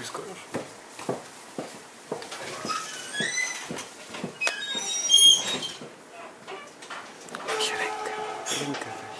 biscoitos. Xereca. Brincadeira.